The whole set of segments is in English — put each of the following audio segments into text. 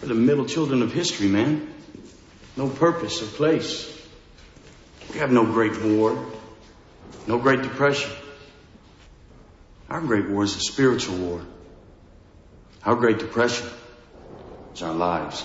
We're the middle children of history, man. No purpose or place. We have no great war, no great depression. Our great war is a spiritual war. Our great depression is our lives.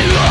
things God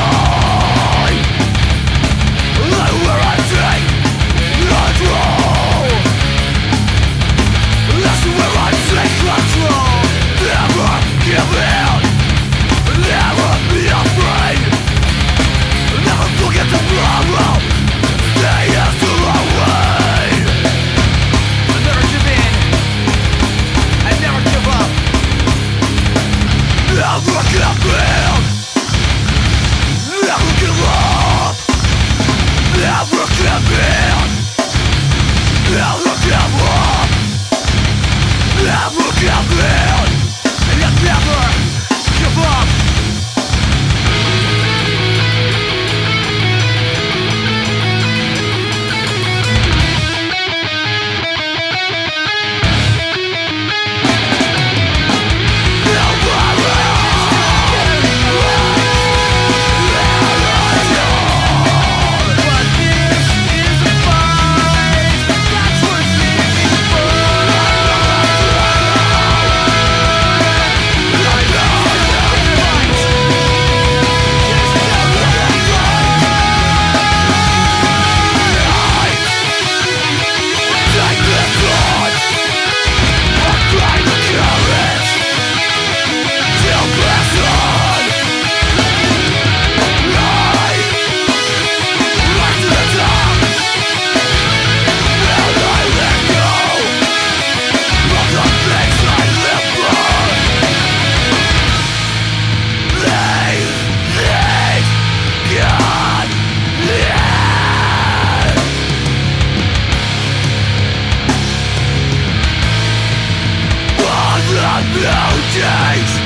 has